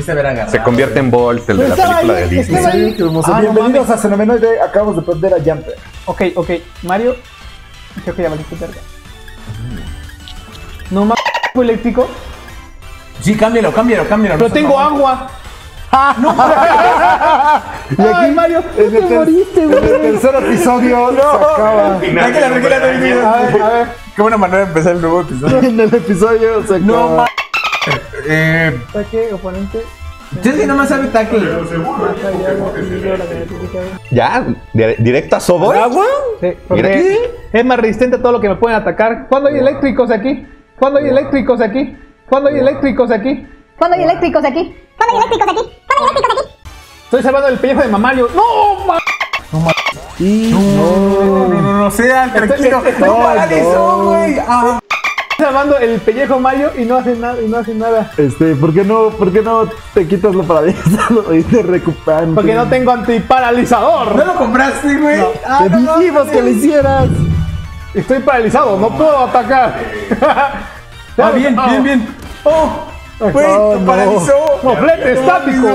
agarrado. Se convierte en Bolt, el de la Estaba película ahí, de Disney. Sí. Ah, no Bienvenidos mames. a Fenomenoide. Acabamos de perder a Jumper. Ok, ok. Mario. Creo que ya valiste verga. No mames, eléctrico. Sí, cámbialo, cámbialo, cámbialo. Pero no tengo agua. Y aquí, Ay, Mario, te moriste, en el güey. tercer episodio se acaba. Tranquila, tranquila, tranquila. A ver, a ver. Qué buena manera de empezar el nuevo episodio. En el episodio se acaba. No, Eh. Ataque, oponente. Ustedes que no más sabe tackle. ¿Ya? ¿Di- ¿Directo a Soboy? Sí, porque Mira. es más resistente a todo lo que me pueden atacar. ¿Cuándo hay eléctricos aquí? ¿Cuándo hay eléctricos aquí? ¿Cuándo hay eléctricos aquí? ¿Cuándo hay eléctricos aquí? ¿Cuándo hay eléctricos aquí? ¿Cuándo hay eléctricos aquí? Estoy salvando el pellejo de mamario. ¡No! ma- No, no, no, no, sea tranquilo. Estoy- No no. paralizó, güey. Ah. Salvando el pellejo Mario y no hace nada y no hace nada. este, ¿por qué no, por qué no te quitas lo paralizado y te recuperas? Porque no tengo antiparalizador. ¿No lo compraste, güey? Ah, Te no, no. dijimos que lo hicieras. Estoy paralizado, no puedo atacar. Ah, bien, bien, bien. Oh, güey, Oh, no. paralizó. Estático.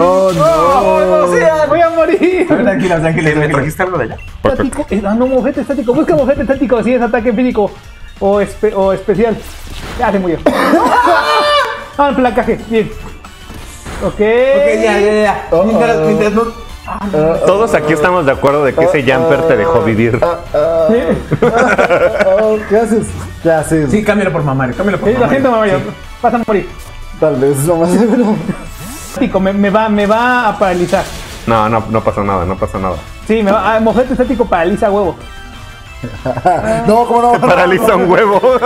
Oh, no. Oh, no sea, voy a morir. Tranquila, tranquila, ¿Me trajiste algo de allá? Estático. eh, Ah, no, mofete estático. Busca mofete estático si es ataque físico o, espe- o especial. Ya se murió. Ah, el placaje. Bien. Ok. Ok, ya, ya, ya. Oh, Mientras, oh. mientras no. Todos aquí estamos de acuerdo de que ese jumper te dejó vivir. ¿Qué haces? ¿Qué haces? Sí, cámbialo por mamario, cámbialo por Sí, lo mamario. siento, mamá. Vas a morir. Tal vez no más. Estático, me, me va, me va a paralizar. No, no, no pasó nada, no pasó nada. Sí, me va. Ah, mofete estático paraliza huevo. No, ¿cómo no? Paraliza un huevo.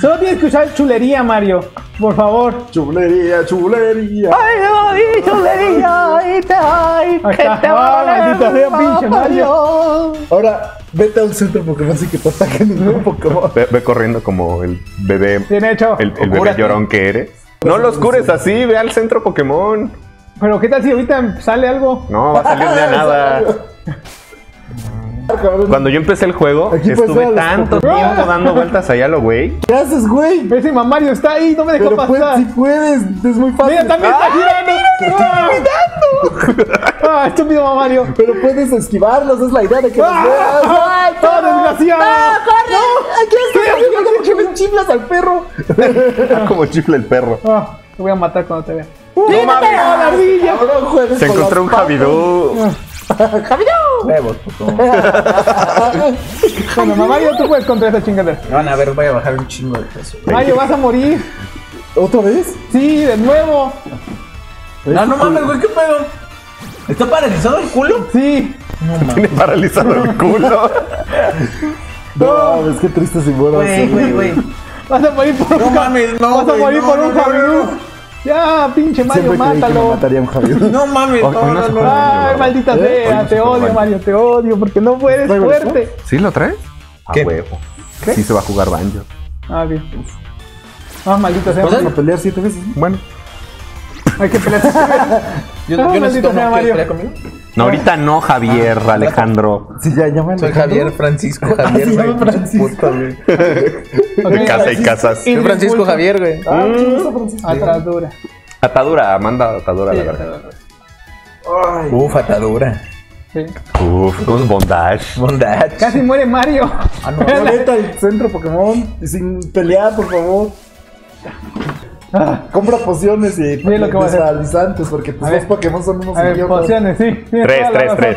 Solo tienes que usar chulería, Mario. Por favor. Chulería, chulería. Ay, ay, chulería, ay, te ay, que te Ah, maldita sea, pinche Mario. Ahora, vete a un centro Pokémon así que te ataquen ningún Pokémon. Ve, ve corriendo como el bebé. Bien hecho. El, el bebé llorón que eres. No los cures así, ve al centro Pokémon. Pero qué tal si ahorita sale algo. No, va a salir de nada. Cuando yo empecé el juego, Aquí ver estuve tanto tiempo dando vueltas allá lo güey. ¿Qué haces, güey? Ese Mario está ahí, no me dejó Pero pues, pasar. si puedes, es muy fácil. Mira, también está girando. ¡Ah! estúpido Mamario. Pero puedes esquivarlos, es la idea de que los ¡Ah! veas. ¡Ah! ¡Ah, desgraciado! Aquí está, como que me chiflas al perro. Como chifla el perro. Ah, te voy a matar cuando te vea. ¡No mames! la ardilla! Se con encontró un Javidú. Huevos, puto. Bueno, Mamario, tú puedes contra esa chingadera. Van a ver, voy a bajar un chingo de peso. Mario, vas a morir. ¿Otra vez? Sí, de nuevo. No, no mames, güey, ¿qué pedo? ¿Está paralizado el culo? Sí. Tiene paralizado el culo. No, mames, qué triste si muero Güey, güey, güey. Vas a morir por No un ja- mames, no, Vas a morir no, por no, un no, no, no. Ya, pinche Mario, mátalo. mataría un Javier. No mames, no, no no. Ay, maldita sea, te odio. Mario, te odio, porque no puedes ¿Traigo el fuerte. ¿Sí lo traes? A ¿Qué? huevo. Sí se va a jugar banjo. Ah, bien. Ah, maldita sea. Vamos a pelear siete veces. ¿no? Bueno. Hay que pelear. Yo, Ah, yo maldito necesito sea Mario. ¿quieres pelear conmigo? No, ahorita no, Javier, Alejandro. Sí, ya, ya me Soy. Javier Francisco Javier, sí, güey. Francisco. Puta, güey. Casa y casas. Soy Francisco Javier, güey. Ah, sí, está Francisco. Atadura. Atadura, manda atadura la verdad. Ay, Uf, atadura. Sí. Uf, un bondage. Bondage. Casi muere Mario. Ah, no. al centro Pokémon y sin pelear, por favor. Ah, Compra pociones y lo que desparalizantes, porque dos ver. Pokémon son unos a ver, idiotas. pociones, sí. Tres, tres, tres.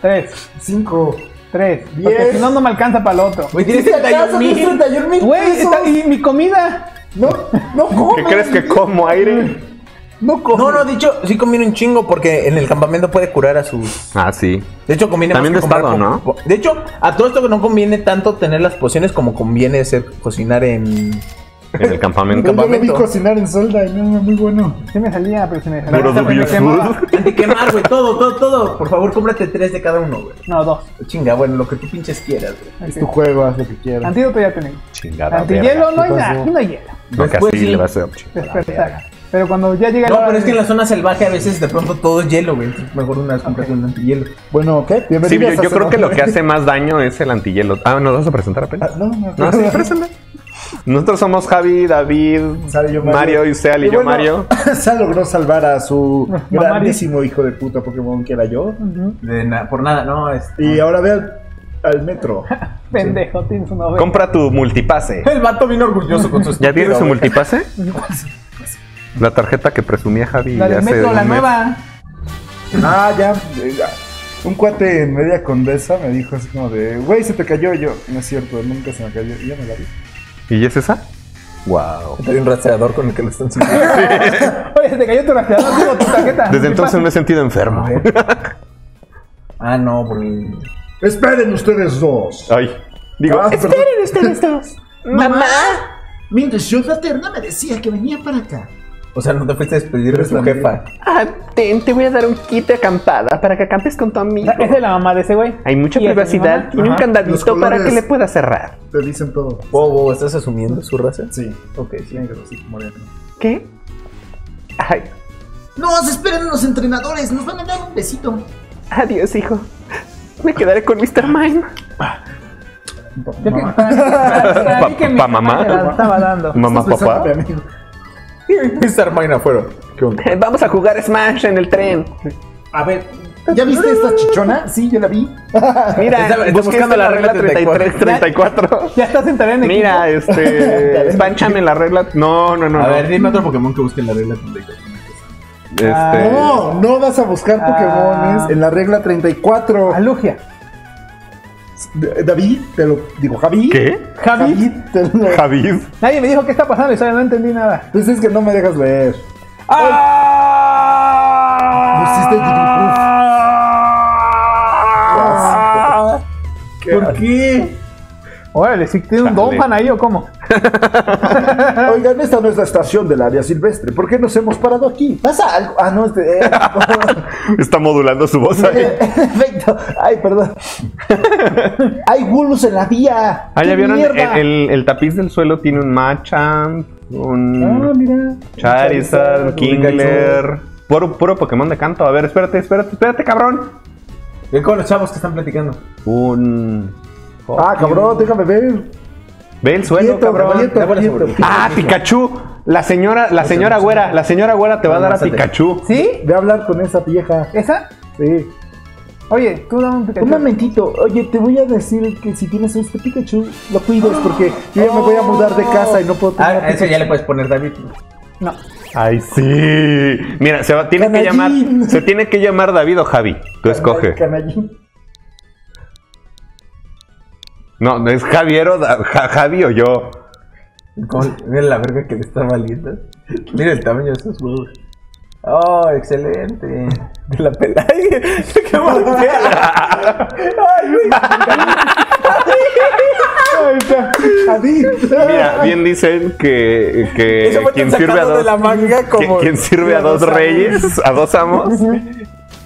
Tres, Cinco. tres. Diez. Porque si no, no me alcanza para el otro. Güey, tienes ¿Tienes 31 mil? mil. 31 mil Güey, y mi comida. No, no comes. ¿Qué crees que como aire? No comes. No, no, dicho, sí conviene un chingo porque en el campamento puede curar a sus. Ah, sí. De hecho, conviene También más de estado, comprar ¿no? De hecho, a todo esto que no conviene tanto tener las pociones como conviene ser cocinar en. En el campamento. Pero yo lo vi cocinar en Zelda y no, muy bueno. Sí me salía, pero se me salía. Me quemaba. food. Antiquemar, güey, todo, todo, todo. Por favor, cómprate tres de cada uno, güey. No, dos. Chinga, bueno, lo que tú pinches quieras, güey. Es tu juego, haz lo que quieras. Antídoto ya tenemos. Chingada. Antihielo no hay ¿Qué nada. Aquí no hay hielo. No, sí. le va a hacer. Despertar. Pero cuando ya llega No, pero es de- que en la zona salvaje a veces de pronto todo es hielo, güey. Mejor una vez comprate un antihielo. Bueno, ¿qué? Sí, yo, creo que lo que hace más daño es el antihielo. Ah, ¿nos vas a presentar Ah, apenas? no, no, No, sí, préstame. Nosotros somos Javi, David, yo, Mario, y Seal y, Y yo bueno, Mario. Sal logró salvar a su grandísimo hijo de puta Pokémon que era yo. De na- por nada, no. Es... Y ahora ve al, al metro. Pendejo, tienes una. Compra tu multipase. El vato vino orgulloso con su ¿Ya tiene su multipase? La tarjeta que presumía Javi La del metro, la nueva. Ah, ya. ya. Un cuate en media condesa me dijo así como de, güey, se te cayó Y yo. No es cierto, nunca se me cayó. Y ya me la vi. ¿Y es esa? Wow. Hay un rastreador con el que lo están siguiendo. Oye, se te cayó tu rastreador, digo, tu tarjeta. Desde entonces me he sentido enfermo. ah, no, por el... Esperen ustedes dos. Ay. Digo, Ah, perdón. ustedes dos. Mamá, mi intención fraterna me decía que venía para acá. O sea, no te fuiste a despedir de tu la jefa. ah, ten, te voy a dar un kit de acampada para que acampes con tu amigo. Esa es la mamá de ese güey. Hay mucha ¿Y esa es mi privacidad. Tiene un Ajá. Los candadito para que le pueda cerrar. Te dicen todo. Bobo, ¿estás asumiendo su raza? Sí. Ok, sí. Negro, sí, moreno. ¿Qué? Ay, Nos esperan los entrenadores, nos van a dar un besito. adiós, hijo. Me quedaré con Mr. Mime. Que- Mamá. para- para mí que mi Pa- pa' mamá. Mamá, papá. Mi amigo. Mr. Mine afuera. ¿Qué onda? Vamos a jugar Smash en el tren. A ver, ¿ya viste esta chichona? Sí, yo la vi. Mira, Está- está buscando la la regla regla 33, 34. Ya estás en tarea en Mira, equipo. este. Spánchame la regla. No, no, no. A no. ver, dime otro Pokémon que busque la regla 34. Este. No, no vas a buscar Ah. Pokémones en la regla 34. Alugia. David, te lo digo, Javi. ¿Qué? Javi. te lo... Javid. Nadie me dijo qué está pasando y todavía no entendí nada. Pues es que no me dejas leer. Pusiste Jigglypuff. ¿Por qué? Órale, si tiene un Chale. don fan ahí o cómo. Oigan, esta no es la estación del área silvestre. ¿Por qué nos hemos parado aquí? ¿Pasa algo? Ah, no, este. eh, Está modulando su voz ahí. Perfecto. Ay, perdón. Hay bulbos en la vía. Ah, ya ¡Qué vieron, el, mierda! el- el tapiz del suelo tiene un Machamp, un Ah, mira. Charizard, un. Kingler. Puro, puro Pokémon de canto. A ver, espérate, espérate, espérate, cabrón. ¿Qué con los chavos que están platicando? Un. Ah, cabrón, déjame ver. Ve el suelo, Quieto, cabrón. quieto, quieto. Ah, Pikachu. La señora, la señora güera, la señora güera te va a dar a. Pikachu. ¿Sí? Ve a hablar con esa vieja. ¿Esa? Sí. Oye, tú dame un Pikachu. Un momentito, oye, te voy a decir que si tienes este Pikachu, lo cuides porque yo ya me voy a mudar de casa y no puedo tener Ah, a eso ya le puedes poner David. No. Ay, sí. Mira, se va, tiene que llamar, se tiene que llamar David o Javi. Tú escoge. Canallín. No, no es Javier o Da- Ja- Javi o yo. Mira la verga que le está valiendo. Mira el tamaño de esos huevos. Oh, excelente. De la pela. ¡Ay! ¡Qué voltea! ¡Ay, güey! David. Mira, bien dicen que, que quien sirve a dos de la manga como... quien sirve a dos reyes, a dos amos.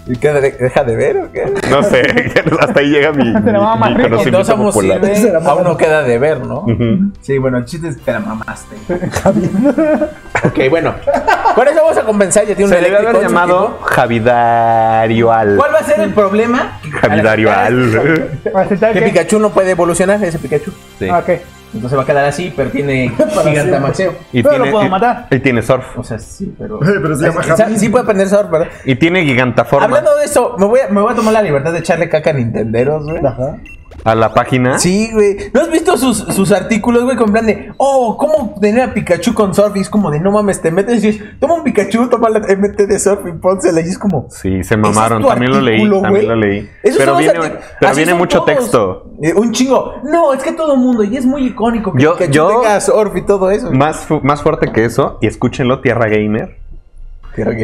¿Y qué? de- ¿Deja de ver o qué? No sé, hasta ahí llega mi, mi dos conocimiento amos popular. sirve, Se la a uno mamaron. queda de ver, ¿no? Ujú. Sí, bueno, el chiste es que te la mamaste. ok, bueno. Con eso vamos a compensar. Ya tiene un Se le debe eléctrico haber llamado equipo. Javidarioal. ¿Cuál va a ser el problema? Aceptar Que que... Pikachu no puede evolucionar, ese Pikachu. Sí. Ah, ok. Entonces va a quedar así, pero tiene gigantamaxeo. Y Pero lo puedo matar. Y tiene surf. O sea, sí, pero. Pero se llama Javi. Sí puede aprender surf, ¿verdad? Y tiene gigantaforma. Hablando de eso, me voy, a, me voy a tomar la libertad de echarle caca a Nintenderos, güey. Ajá. A la página. Sí, güey. ¿No has visto sus, sus artículos, güey? Con plan de, oh, ¿cómo tener a Pikachu con surf? Y es como de, no mames, te metes y dices, toma un Pikachu, toma la MT de surf y pónsela. Y es como, Sí, se mamaron. ¿Ese es También lo leí. artículo, También lo leí. Esos Pero viene, pero viene mucho todos. texto. Eh, un chingo. No, es que todo mundo, y es muy icónico que Yo- Pikachu yo- tenga surf y todo eso. Más, fu- más fuerte que eso, y escúchenlo, Tierra Gamer.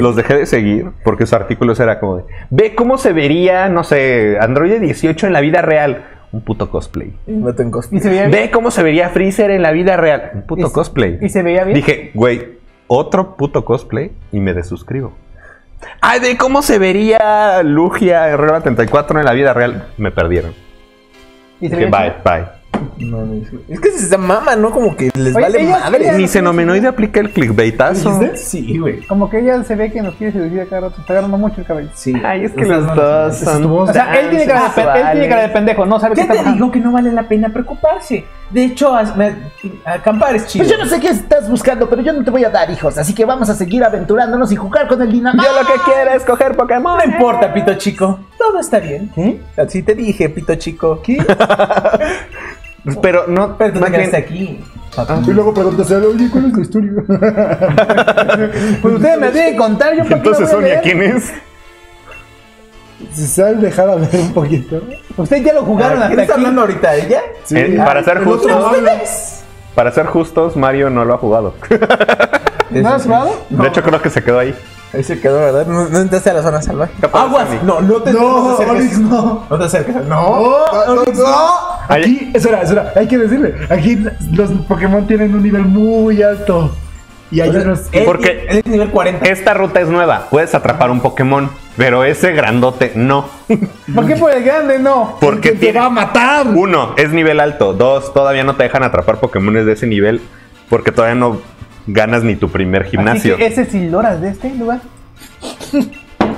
Los dejé de seguir porque sus artículos era como de, ve cómo se vería, no sé, Android 18 en la vida real. Un puto cosplay. No tengo cosplay. ¿Y se veía bien? Ve cómo se vería Freezer en la vida real. Un puto ¿Y- cosplay. ¿Y se veía bien? Dije, güey, otro puto cosplay y me desuscribo. Ay, de cómo se vería Lugia Regla 34 en la vida real. Me perdieron. ¿Y se Dije, veía bye, chido? bye. No, no, es que se mama, ¿no? Como que les Oye, vale ella- madre. ella- Ni Xenomenoide aplica el clickbaitazo. Sí, güey. Como que ella se ve que nos quiere seducir a cada rato. Está agarrando mucho el cabello. Sí. Ay, es que los no- dos son... O sea, él tiene, cara de, pe- él tiene cara de pendejo, no sabe qué está te pasando. digo que no vale la pena preocuparse. De hecho, me- acampar es chido. Pues yo no sé qué estás buscando, pero yo no te voy a dar hijos, así que vamos a seguir aventurándonos y jugar con el dinamita. Yo lo que quiero es coger Pokémon. No importa, pito chico. Todo está bien. ¿Qué? Así te dije, pito chico. ¿Qué? Pero no, Pero tú te quedaste aquí. Y luego preguntas, oye, ¿cuál es la historia? Pues ustedes me tienen que contar, yo Entonces, a Sonia? ¿quién es? Si saben dejar hablar un poquito. Ustedes ya lo jugaron ¿Quién hasta está aquí. hablando ahorita? ¿Ella? Eh, para ser justos, para ser justos, Mario no lo ha jugado. ¿No lo has jugado? De hecho, creo que se quedó ahí. Ahí se quedó, ¿verdad? No, no entraste a la zona salvaje. Aguas. No, no te, No, acerques. Onix, no. No te acerques. No. No, no, no. Ay. Aquí, espera, espera, hay que decirle. Aquí los Pokémon tienen un nivel muy alto. Y hay unos. Él- Porque- es nivel 40. Esta ruta es nueva. Puedes atrapar un Pokémon, pero ese grandote no. ¿Por qué por el grande no? Porque que te va a matar. Uno, es nivel alto. Dos, todavía no te dejan atrapar Pokémones de ese nivel porque todavía no ganas ni tu primer gimnasio. Así que ese Sildoras de este lugar.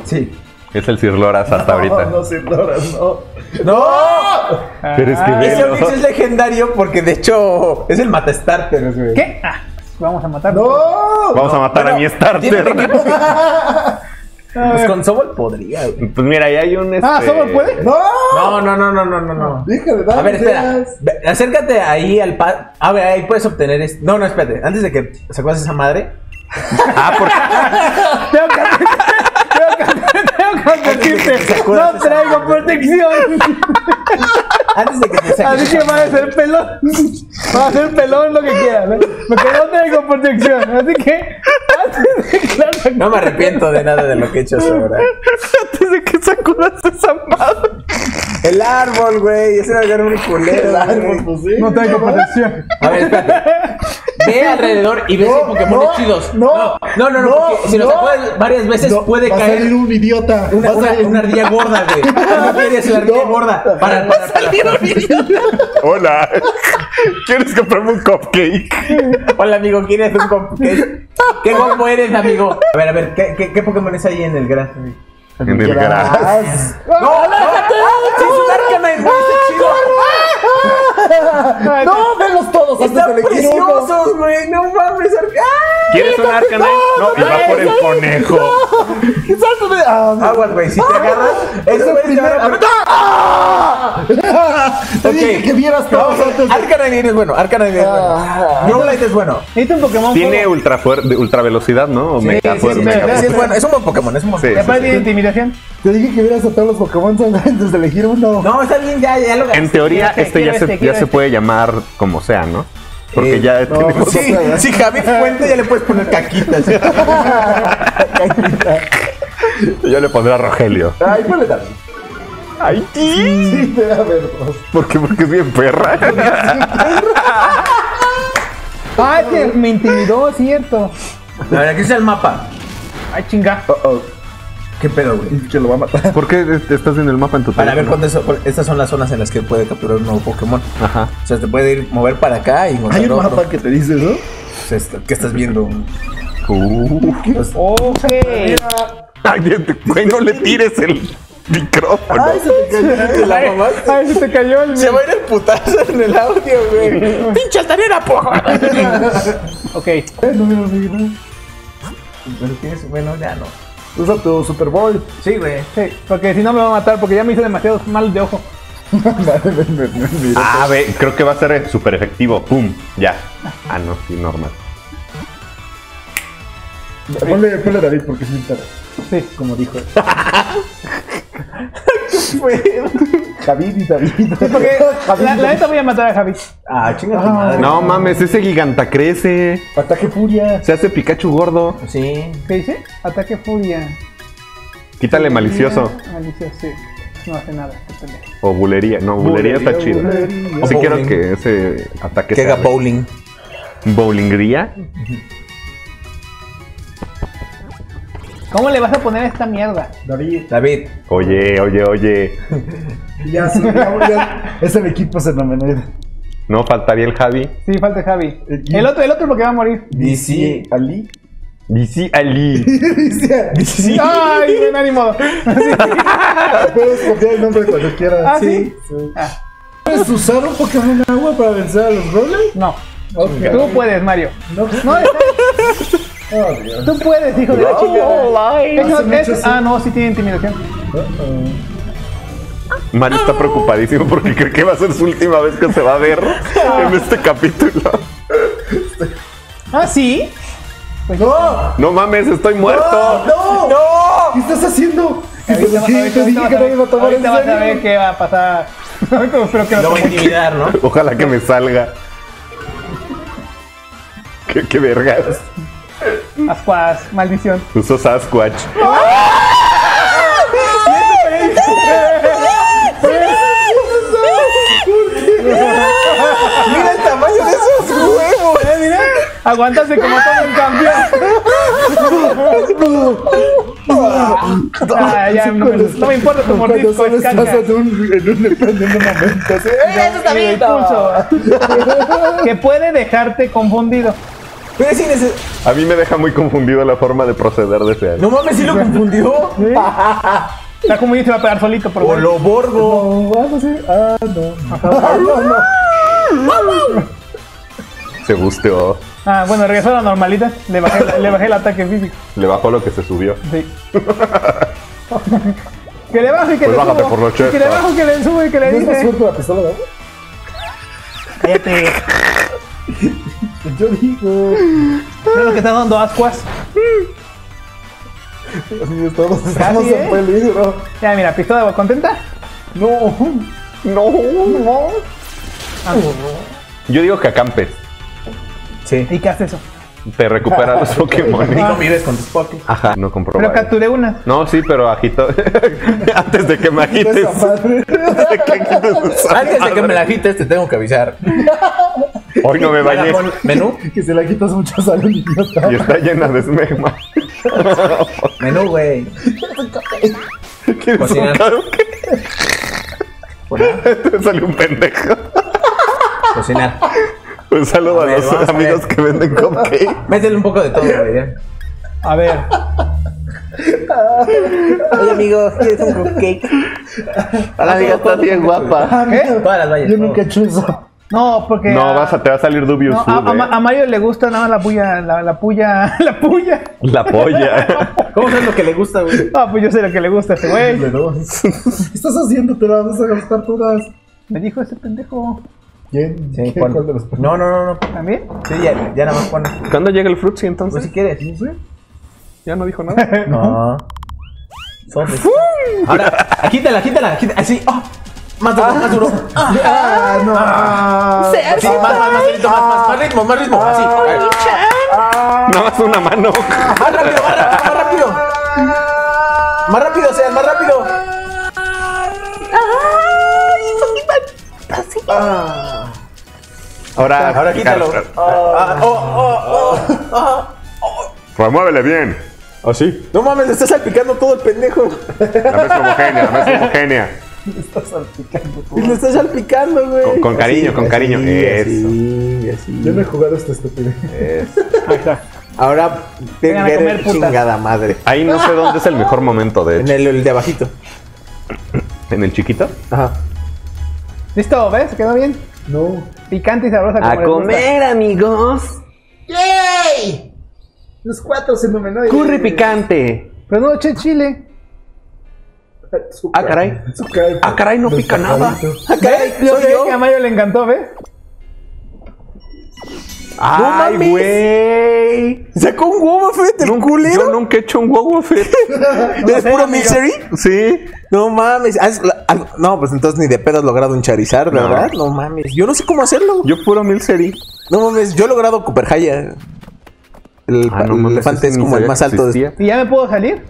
Sí. Es el Cirloras hasta ahorita. No, no sé, Doras, no. ¡No! Pero es que Ah, Ese Onix es legendario porque de hecho es el mata starters, güey. ¿Qué? Ah, vamos a matar. ¡No! Vamos a matar a mi starter. Pues con Sobol podría, güey. Pues mira, ahí hay un. Ah, este, ¿Sobol puede? ¡No! No, no, no, no, no, no, no. Deja de dar A ver, espera. Acércate ahí al pa... A ver, ahí puedes obtener este... No, no, espérate. Antes de que sacas esa madre. Ah, porque. Advertirte. No traigo protección. Antes de que te saques Así que va a ser pelón. Va a ser pelón lo que quieras. ¿no? Porque no traigo protección. Así que antes de que la No me arrepiento de nada de lo que he hecho hasta ahora. Antes de que sacudas esa madre. El árbol, güey. Ese era un culero. El árbol, pues sí. No traigo protección. A ver, espérate. Ve alrededor y ves No, si Pokémon no, chidos. no, no, no, no, porque si lo no. sacudas varias veces No, puede a caer salir un idiota. una, a una, salir- una ardilla gorda, güey. No quieres la ardilla No. gorda. Para, para, para, Hola. ¿Quieres comprarme un cupcake? Hola, amigo, ¿quieres un cupcake? ¿Qué guapo eres, amigo? A ver, a ver, ¿qué, qué, qué Pokémon es ahí en el grass? En el gras. Gras. ¡No! ¡No! ¡Sí, es un Arcanine! ¡Está ¿Quieres un Arcanine? No, y va por el conejo. Ah, Aguas, güey, si te agarras, Es eso el güey, te primer. van a- ¡Ah! Te Ok. dije que vieras todos antes. Arcanine es bueno, Arcanine es Ah. bueno. Growlite es bueno. Necesito un Pokémon. Tiene ultra, ultra velocidad, ¿no? O mega sí, fuerte, sí, mega sí, fuerte. es bueno, es un buen Pokémon, es un buen Sí. ¿Y aparte tiene intimidación? Te dije que vieras a todos los Pokémon antes de elegir uno. No, está bien, ya, ya lo En teoría, este, este ya se, este, ya quiero se este. puede llamar como sea, ¿no? Porque Eh, ya no, tenemos... Sí, si Javi Fuente ya le puedes poner caquitas. Yo le pondré a Rogelio. Ay, ponle David. ¡Ay, sí! Sí, te da a ver dos. ¿Por qué? Porque es bien perra. Ah, es que me intimidó, es cierto. A ver, aquí está el mapa. Ay, chinga. Oh, oh. ¿Qué pedo, güey? Que lo va a matar. ¿Por qué estás en el mapa en tu Para ver cuándo eso- estas son las zonas en las que puede capturar un nuevo Pokémon. Ajá. O sea, te puede ir mover para acá y encontrar Hay un otro. mapa que te dice eso. O sea, esto- ¿Qué estás viendo? Uh. Ok. Ay, güey, no le tires el micrófono. Ay, se te cayó. ¿Te la? Ay, se te cayó el. Se va a ir el putazo en el audio, güey. ¡Pinche altanera, porra! Ok. No, no, no, bueno, ya no. Usa tu Super Bowl. Sí, güey. Sí, porque si no me va a matar, porque ya me hizo demasiado mal de ojo. Ah, ve, creo que va a ser súper efectivo. ¡Pum! Ya. Ah, no, sí, normal. Ponle, ponle David porque es mi perro. Sí. Como dijo él. David y David. Porque la, la neta voy a matar a Javi. Ah, chinga tu madre. No mames, ese giganta crece. Ataque furia. Se hace Pikachu gordo. Sí. ¿Qué dice? Ataque furia. Quítale malicioso. Malicioso, sí. No hace nada, este pendejo. O bulería. No, bulería está chido. bulería. Sí O quiero bowling. que ese ataque Que haga sea bowling. bowlingría. ¿Cómo le vas a poner a esta mierda? David. David. Oye, oye, oye. Ya, sí, ya, ya. Es el equipo fenomenoide. No, faltaría el Javi. Sí, falta Javi. El- El otro, el otro porque va a morir. DC. Ali. DC Ali. DC. Ay, no ni modo. Puedes copiar el nombre cuando quieras. Ah, sí. ¿Puedes usar un Pokémon agua para vencer a los roles? No. Tú puedes, Mario. No. No, está- Oh, Dios. tú puedes, hijo de la es- sí. ah, no, sí tiene intimidación. Uh-oh. Mario está preocupadísimo porque cree que va a ser su última vez que se va a ver en este capítulo. Ah, sí. ¡No! No mames, estoy muerto. ¡No! ¿Qué estás haciendo? Ahorita vas a ver, Te dije que a no ver- iba a tomar en vas a ver qué va a pasar. Espero que no Lo va a te intimidar, ¿no? Ojalá que me salga. Qué, qué vergas. Ascuas, maldición. Uso Sasquatch. Mira el tamaño de esos huevos. Eh, mira, aguantaste como todo un campeón. Ah, ya, no, me, no me importa tu Cuando mordisco, solo es estás caca. en un, en un, en un momento así. ¡Eh, eso está bien! Que puede dejarte confundido. Pero es innecesario. A mí me deja muy confundido la forma de proceder de ese año. No mames, sí lo confundió. Está como y se va a pegar solito, por O lo borgo. No, vamos a ir. Ah, no. Ah, no, no. Se gusteó. Ah, bueno, regresó a la normalita. Le bajé, le bajé el ataque físico. Le bajó lo que se subió. Sí. que le bajo y que Pues le bájate subo. por los que le bajo, que le subo y que le ¿No es más dice. la pistola? Cállate. Yo digo. Es lo que está dando ascuas. Dios mío, todos estamos en ¿eh? peligro. Ya, mira, pistola contenta. No. No, no. Ah, Yo digo que acampes. Sí. ¿Y qué hace eso? Te recupera los Pokémon. Y no mires con tus Poké. Ajá, no compró. Pero capturé una. No, sí, pero agito. Antes de que me agites. Antes de que me la agites, te tengo que avisar. Hoy no me bañé. Menú. Que se la quitas mucho sale un idiota. Y está llena de esmegma. Menú, güey. ¿Quieres un Cocinar. karaoke? Te salió un pendejo. Cocinar. Un saludo a, A ver, los a amigos ver. que venden cupcake. Métele un poco de todo, güey. A ver. Oye, amigo, ¿quieres un cupcake? La amiga está bien guapa. ¿Qué? Todas las vallas. Yo nunca he hecho eso. No, porque. No, a- vas a, te va a salir dubious no, a, food, a eh. A Mario le gusta nada más la puya. La, la puya. La puya. La polla. ¿Cómo sabes lo que le gusta, güey? Ah, pues yo sé lo que le gusta a este güey. Pero, ¿Qué estás haciendo? Te las vas a gastar todas. Me dijo ese pendejo. ¿Quién? Sí, ¿Qué? pon. ¿Cuál de los No, no, no, no. ¿También? Sí, ya, ya nada más pone. ¿Cuándo llega el Fruitsy Pues entonces? si quieres. Ya no dijo nada. No. Ahora, agítala, agítala, agítala. Así. Oh, más duro, más duro. Ah, no. Ah, Sí, más, más, más, lento, más, más, más ritmo, más ritmo. Así. Nada más una mano. Más rápido, más rápido, más rápido. Más rápido, sean, más rápido. Ahora, Ahora quítalo. Ah, oh, oh, oh, oh. Remuévele bien. Así. No mames, le está salpicando todo el pendejo. La mezcla homogénea, la mezcla homogénea. Y le está salpicando, güey. Con- con cariño, Así, con cariño. Así, así. Yo no he jugado esta estupidez. Ahí está. Ahora, a comer, chingada madre. Ahí no sé dónde es el mejor momento, de En hecho. el, el de abajito. ¿En el chiquito? Ajá. ¿Listo? ¿Ves? ¿Quedó bien? No. Picante y sabrosa como les gusta. amigos. ¡Yay! Los cuatro se nominaron. Curry picante. Pero no eché chile. Ah, caray. Ah, caray, no pica nada. ¿Ves? Yo sé que a Mario le encantó, ¿ves? Ay, güey. Sacó un huevo, fíjate, el Nunca- culero. Yo nunca he hecho un huevo fit. ¿Es puro mixery? Sí. No mames. ¿Has- la- al- no, pues entonces ni de pedo has logrado un Charizard, ¿verdad? No, mames. Yo no sé cómo hacerlo. Yo puro milseri. No mames, yo he logrado Cooper Haya. El, Ah, no el mames, elefante es como el más alto de. ¿Y ya me puedo salir?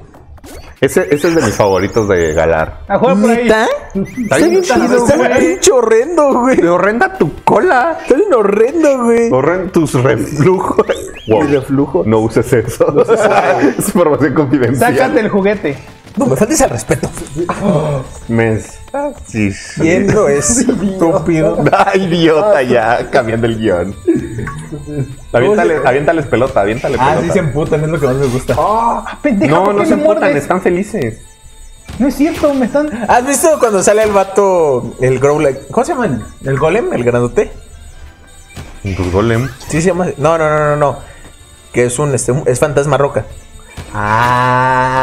Ese, ese es de mis favoritos de Galar. A jugar por ahí. ¿Neta? Está bien chido, chido, Está güey. bien horrendo, güey. Te horrenda tu cola. Está bien horrendo, güey. Horren tus reflujos. Wow. Reflujo. No uses eso. es información confidencial. Sácate el juguete. No me faltes al respeto. Mes. Sí. ¿Quién lo es? Estúpido. Ah, idiota, ya, cambiando el guion. Aviéntales, aviéntales pelota, aviéntale Ah, pelota. sí se emputan, es lo que más me gusta. Ah, pendeja, No, ¿por no se emputan, están felices. No es cierto, me están. ¿Has visto cuando sale el vato, el Growlite? ¿Cómo se llama? ¿El Golem? ¿El grandote? Tu golem. Sí se llama. No, no, no, no, no. Que es un, este, es fantasma roca.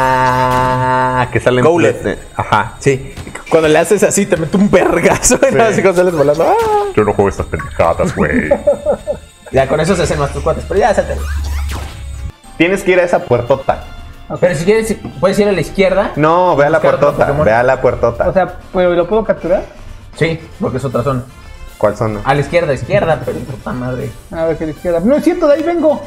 Ah, que salen. Goulet. Ajá. Sí. Cuando le haces así, te mete un vergazo. y Así cuando sales volando. ¡ah! Yo no juego estas pendejadas, güey. Ya con eso se hacen más tus cuates. Pero ya, salte. Tienes que ir a esa puertota. Pero si quieres, puedes ir a la izquierda. No, ve a la puertota. Ve a la puertota. O sea, ¿pero lo puedo capturar? Sí, porque es otra zona. ¿Cuál son? A la izquierda, izquierda, pero puta madre. A ver, que la izquierda. No es cierto, de ahí vengo.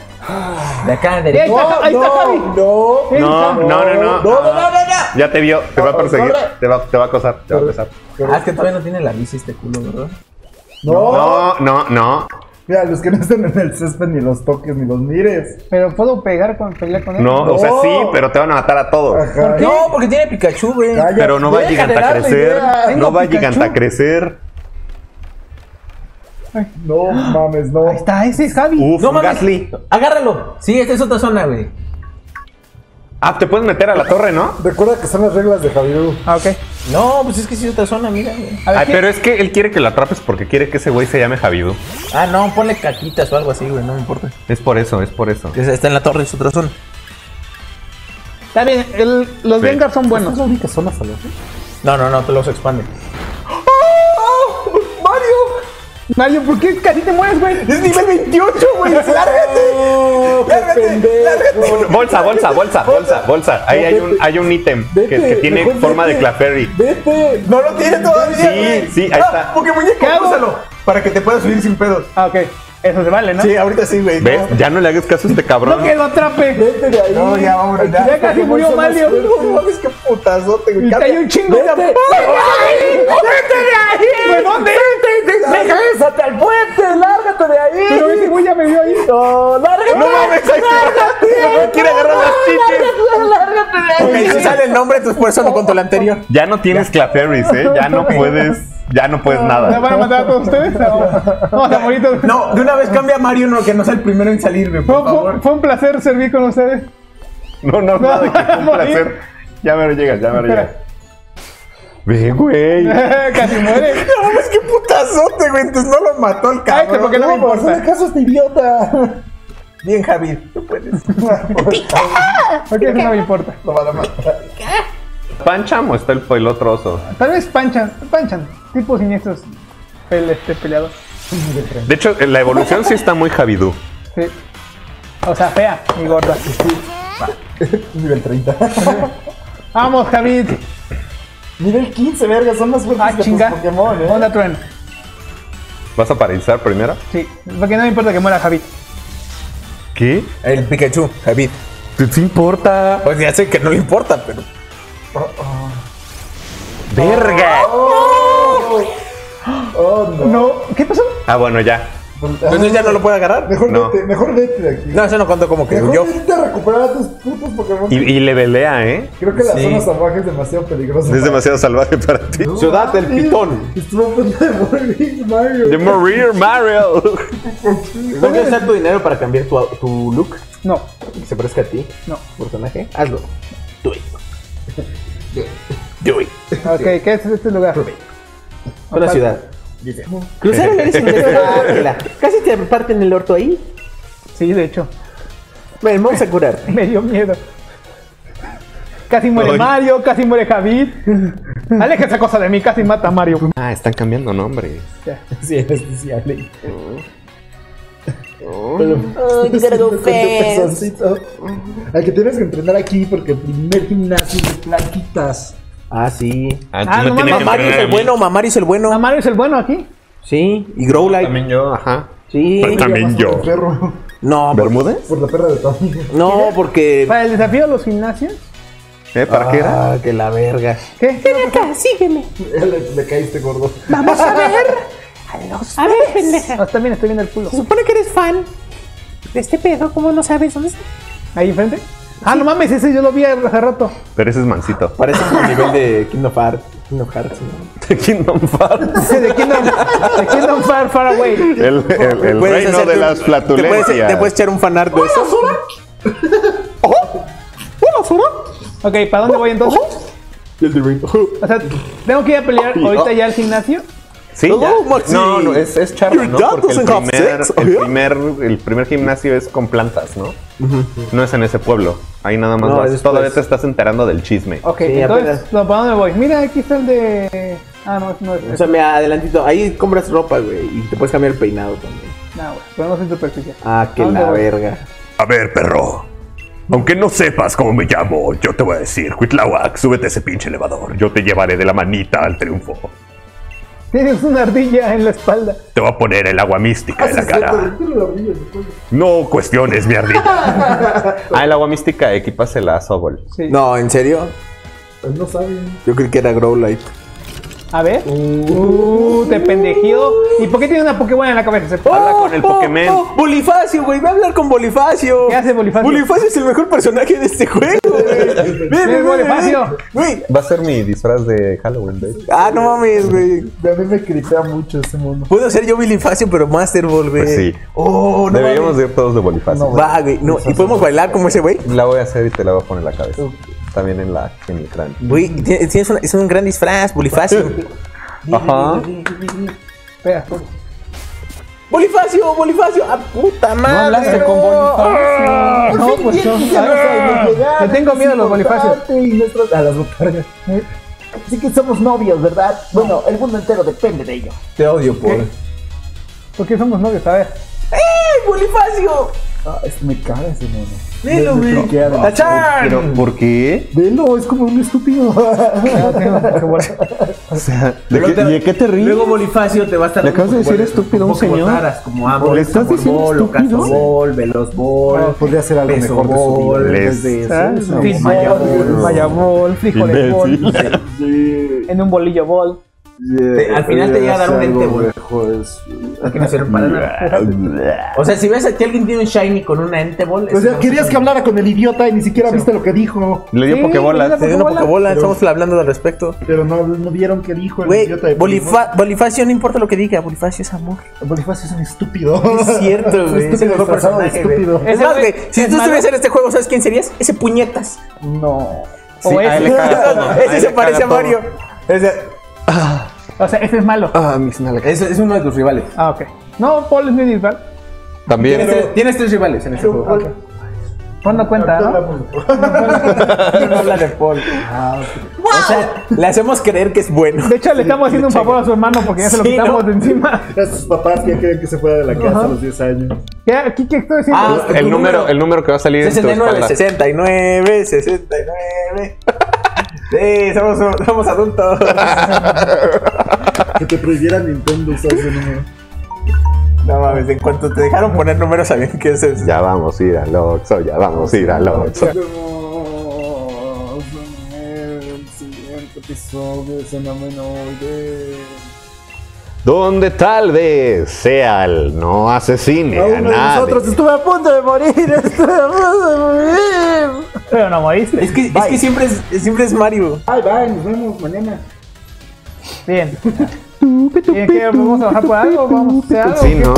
De acá, Ahí derecho. está, ahí está Javi. No, Ahí No, está. no, no, no. no, no, no, no. Ya te vio, te va a perseguir. Te va, te va a acosar, te va a acosar. Ah, es que todavía no tiene la bici este culo, ¿verdad? No. No, no, no. Mira, los que no estén en el césped ni los toques ni los mires. Pero puedo pegar con pelear con él. No, o sea, sí, pero te van a matar a todos. Ajá. qué? No, porque tiene Pikachu, güey. Pero no va gigante de a crecer. No va Pikachu. gigante a crecer. No mames, no. Ahí está, ese es Javi. Uf, No mames. Gasly. Agárralo. Sí, esta es otra zona, güey. Ah, te puedes meter a la torre, ¿no? Recuerda que son las reglas de Javier. Ah, ok. No, pues es que sí es otra zona, mira, güey. A ver, Ay, ¿qué? pero es que él quiere que lo atrapes porque quiere que ese güey se llame Javidu. Ah, no, ponle caquitas o algo así, güey, no me importa. Es por eso, es por eso. Está en la torre, es otra zona. Está bien, el- los Sí. Vengar son buenos. la única zona salvaje? No, no, no, te los expande. Mario, ¿por qué casi te mueres, güey? Es nivel 28, güey. Lárgate. Lárgate, lárgate. Bolsa, bolsa, bolsa, bolsa, bolsa. Ahí hay un, hay un ítem que, tiene mejor forma de. Claferry. Vete. No lo tiene todavía, Sí, sí, ahí Ah, está. ¿Qué hago? úsalo. Para que te puedas subir sin pedos. Ah, ok. Eso se vale, ¿no? Sí, ahorita sí, güey. ¿Ves? Ya no le hagas caso a este No cabrón. que lo atrape. Vete de ahí. No, ya, vámonos, ya. Ya casi murió Mario. No mames, qué putazote, güey. Y cayó un chingo. Vete. ¡Vete de ahí! ¿De dónde? ¡Regrésate al puente! ¡Lárgate de ahí! Pero ese güey ya me vio ahí. No, lárgate. No mames, ahí está. Quiere agarrar las chiches. Lárgate de ahí. Ok, si sale el nombre, por eso no conto el anterior. Ya no tienes Claferrys, ¿eh? Ya no puedes, ya no puedes ¿Me nada. van a matar a todos ustedes? No, morir todos. No, de una vez cambia a Mario, no, que no sea el primero en salir, güey, por fue- favor. fue un placer servir con ustedes. No, no, nada, de que fue un placer. Ya me lo llegas, ya me lo llegas. Ve, güey. Casi muere. No mames, qué putazote, güey. Entonces no lo mató el Cállate, cabrón. porque no me por importa. hacerle caso a este idiota. Bien, Javi. Tú puedes. Ok, eso no me importa. Lo van a matar. ¿Pancham o está el, el otro oso? Tal vez panchan, panchan. Tipos siniestros. Este peleador. De hecho, la evolución sí está muy Javidú. Sí. O sea, fea y gorda. Nivel 30. Vamos, Javid. Nivel 15, verga. Son más fuertes Ah, que tus chinga. Pokémon, eh. Onda trueno. ¿Vas a paralizar primero? Sí. Porque no me importa que muera Javid. ¿Qué? El Pikachu, Javi. ¿Te importa? Pues ya sé que no le importa, pero. ¡Verga! Oh, no. No. ¿Qué pasó? Ah, bueno, ya. Entonces ya no lo puede agarrar. Mejor No. vete, mejor vete de aquí. No, eso no cuenta como que Mejor huyó. vete a recuperar a tus putos Pokémon. Y, y le velea, ¿eh? Creo que la Sí. zona salvaje es demasiado peligrosa. Es demasiado salvaje para ti. Ciudad del Pitón. Estuvo a punto de morir, Mario. De morir, Mario. ¿No quieres usar tu dinero para cambiar tu, tu look? No. Que se parezca a ti, No. personaje. Hazlo. Do it. Do it. Ok, ¿qué es este lugar? Una ciudad. Cruzar el eres. Casi te parten el orto ahí. Sí, de hecho. Ven, vamos a curarte. Me dio miedo. Casi muere Ay. Mario, casi muere Javid. Aleja esa cosa de mí, casi mata a Mario. Ah, están cambiando nombres. Sí, es sí, Ale. Con tu pezoncito. Al que tienes que entrenar aquí porque el primer gimnasio de plaquitas. Ah, sí. Ah, no mames, Mamario es el bueno, Mamario es el ¿A bueno. Mario es el bueno aquí? Sí. Y Growlite. También yo, ajá. Sí. También yo. Perro. No, ¿Bermúdez? Por la perra de tu amiga. no, porque. Para el desafío a los gimnasios. ¿Eh? ¿Para qué era? Ah, que la verga. ¿Qué? Ya le, le caíste gordo. A ver, pendeja. Ah, también estoy viendo el culo. Se supone que eres fan de este pedo. ¿Cómo no sabes dónde está? Ahí enfrente. Ah, no mames, ese yo lo vi hace rato. Pero ese es mansito. Parece como el nivel de Kingdom Hearts. Kingdom Hearts, ¿no? The Kingdom Hearts. de Kingdom, de Kingdom Far, Far Away. El, el- el Puedes reino de las ¿Te puedes, te puedes echar un fanart de esos? Ok, ¿para dónde voy entonces? El de Ring. O sea, tengo que ir a pelear ahorita ya al gimnasio. Sí, Hello, ya. Maxi. No, no, es, es charla, ¿no? Porque el primer, sex, el, primer, el primer gimnasio es con plantas, ¿no? No es en ese pueblo. Ahí nada más No, vas. después. Todavía te estás enterando del chisme. Ok, Sí, entonces, apenas. no, ¿para dónde voy? Mira, aquí está el de. Ah, no, no es. O sea, me adelantito. Ahí compras ropa, güey. Y te puedes cambiar el peinado también. No, güey, pero no soy superficial. Ah, que ¿A dónde la voy? verga. A ver, perro. Aunque no sepas cómo me llamo, yo te voy a decir, Huitlahuac, súbete a ese pinche elevador. Yo te llevaré de la manita al triunfo. Tienes una ardilla en la espalda. Te voy a poner el agua mística en la cara. No cuestiones mi ardilla. ah, el agua mística equipásela a Sobol. Sí. No, ¿en serio? Pues no sabe. Yo creí que era Growlite. A ver. Uh, te pendejido. ¿Y por qué tienes una Pokémon en la cabeza? Habla con el Pokémon. Oh, Bolifacio, güey. Voy a hablar con Bolifacio. ¿Qué hace Bolifacio? Bolifacio es el mejor personaje de este juego, güey. Ven, ven, ven, Bolifacio? Güey. Va a ser mi disfraz de Halloween, hecho. Ah, no mames, güey. A mí me cripea mucho ese mono. Puedo ser yo Bolifacio, pero Master Ball, güey. Pues sí. Oh, no Deberíamos mames. ir todos de Bonifacio. No, Va, güey. No, ¿Y podemos bailar como ese güey? La voy a hacer y te la voy a poner en la cabeza. También en la en el cráneo. Güey, tienes una- es un gran disfraz, Bolifacio. Ajá. Espera, ¿cómo? Bolifacio, Bolifacio. ¡Ah, puta madre! hablaste con Bolifacio? No, pues no. Ah, Le tengo miedo a los bolifacios. Y nuestros- a las botargas. Así que somos novios, ¿verdad? Bueno, el mundo entero depende de ello. Te odio, por. ¿Por qué somos novios? A ver. ¡Ey, Bolifacio! Ah, es- me caga ese mono. Me güey. ¡Tachán! ¿Por qué? Velo, es como un estúpido. O sea, Luego ¿de qué, te- ¿y de qué te ríes? Luego Bonifacio te va a estar Le acabas de decir estúpido a un señor. como ¿Le estás diciendo estúpido? Ball, No, podría ser algo mejor de su vida. Les- de Mayabol, frijoles Sí. en un bolillo ball. Al final te llega a dar un ente, güey. que no sirven para nada. O sea, si ves que alguien tiene un Shiny con una Ente Ball, O sea, querías que hablara con el idiota y ni siquiera viste lo que dijo. Le dio Sí, pokebolas. mira, Te dio una Pokébola. pokebola, estamos hablando al respecto. Pero no, no vieron qué dijo el idiota de Bolifa- Bolifacio no importa lo que diga, Bolifacio es amor. Bonifacio es un estúpido. Es cierto, güey. Es Es el mejor disfrazado de personaje, estúpido. Es más, güey si tú estuvieras en este juego, ¿sabes quién serías? Ese puñetas. No. O le ese. Ese se le parece a. Mario. Ese- O sea, ese es malo. Ah, mis nalgas. Es, es uno de tus rivales. Ah, ok. No, Paul es mi rival. También. Tienes, tres, tienes tres rivales en ese juego. ¿Cuándo cuenta, no? no habla de Paul. O sea, le hacemos creer que es bueno. De hecho, le estamos haciendo un favor a su hermano porque ya se lo Sí, quitamos ¿no? de encima. A sus papás que querían que se fuera de la casa Ajá. a los 10 años. ¿Qué, aquí, ¿Qué estoy haciendo? Ah, El número, el número que va a salir en tu 69, espalda. 69, 69. Sí, somos, somos adultos. Que te prohibieran Nintendo usar ese número. No mames, en cuanto te dejaron poner números, sabían que ese es. Ya vamos a ir al Oxxo, ya vamos a ir al Oxxo. El siguiente episodio de. Donde tal vez sea el no asesine A a nadie. nosotros estuve a punto de morir, estuve a punto de morir. Pero no moriste. Es que, es que siempre, es, siempre es Mario. Bye, bye, nos vemos mañana. Bien. Bien, ¿qué? ¿Vamos a bajar por algo? ¿Vamos a hacer algo? Sí, ¿no?